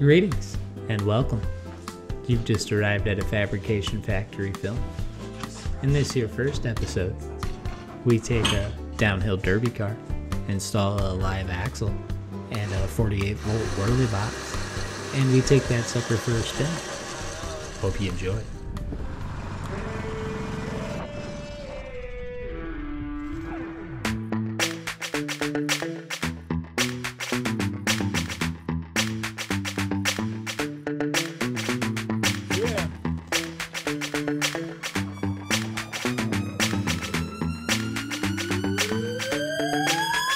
Greetings and welcome. You've just arrived at a fabrication factory film. In this here first episode, we take a downhill derby car, install a live axle, and a 48 volt whirly box, and we take that sucker for a spin. Hope you enjoy.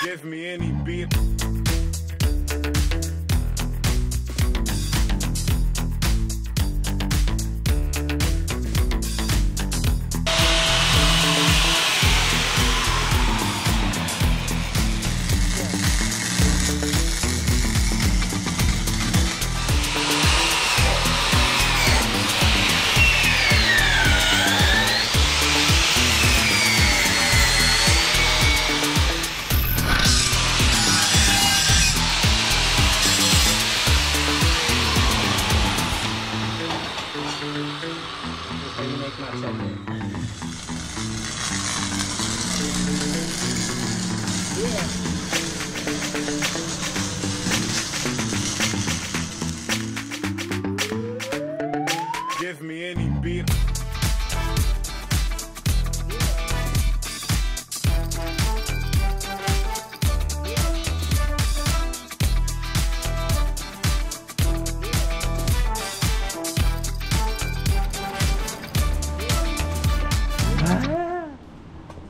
Give me any beat. Give me any beat.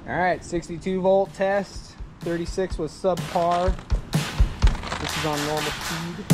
All right, 62 volt test. 36 was subpar. This is on normal speed.